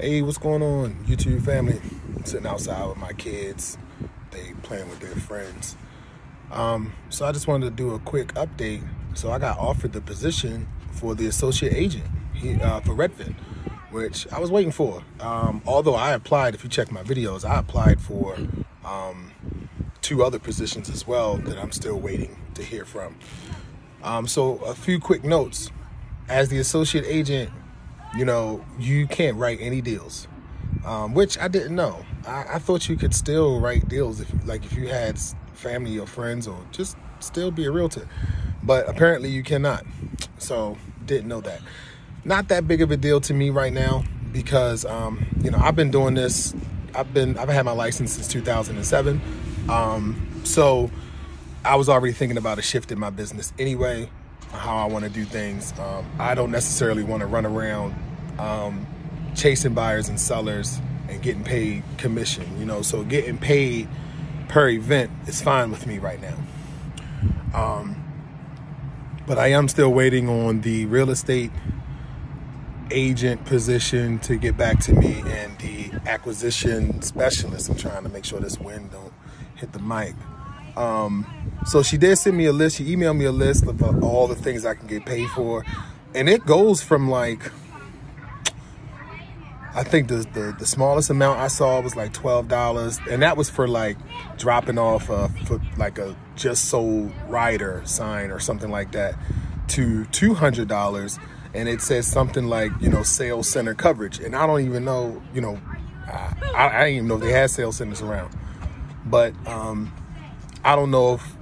Hey, what's going on, YouTube family? I'm sitting outside with my kids. They playing with their friends. Um, so I just wanted to do a quick update. So I got offered the position for the associate agent he, uh, for Redfin, which I was waiting for. Um, although I applied, if you check my videos, I applied for um, two other positions as well that I'm still waiting to hear from. Um, so a few quick notes. As the associate agent, you know, you can't write any deals, um, which I didn't know. I, I, thought you could still write deals if, like, if you had family or friends, or just still be a realtor. But apparently, you cannot. So, didn't know that. Not that big of a deal to me right now because, um, you know, I've been doing this. I've been I've had my license since 2007. Um, so I was already thinking about a shift in my business anyway how I want to do things. Um, I don't necessarily want to run around um, chasing buyers and sellers and getting paid commission, you know. So getting paid per event is fine with me right now. Um, but I am still waiting on the real estate agent position to get back to me and the acquisition specialist. I'm trying to make sure this wind don't hit the mic. Um, so she did send me a list. She emailed me a list of uh, all the things I can get paid for. And it goes from like, I think the, the, the smallest amount I saw was like $12. And that was for like dropping off a, for like a just sold rider sign or something like that to $200. And it says something like, you know, sales center coverage. And I don't even know, you know, I, I didn't even know they had sales centers around. But um, I don't know if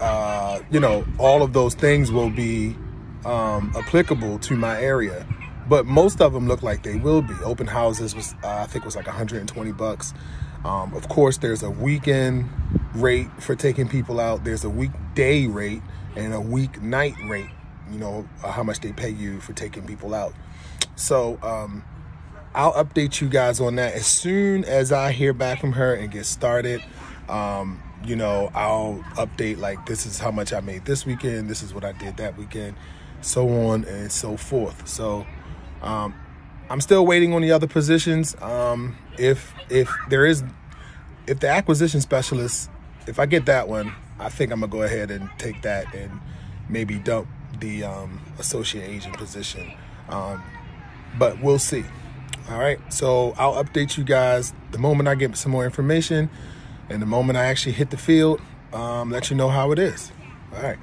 uh, you know all of those things will be um, applicable to my area, but most of them look like they will be. Open houses was uh, I think was like 120 bucks. Um, of course, there's a weekend rate for taking people out. There's a weekday rate and a weeknight rate. You know how much they pay you for taking people out. So um, I'll update you guys on that as soon as I hear back from her and get started. Um, you know, I'll update like this is how much I made this weekend, this is what I did that weekend, so on and so forth. So um, I'm still waiting on the other positions. Um, if if there is if the acquisition specialist, if I get that one, I think I'm gonna go ahead and take that and maybe dump the um, associate agent position. Um, but we'll see. All right, so I'll update you guys the moment I get some more information. And the moment I actually hit the field, um, let you know how it is. All right.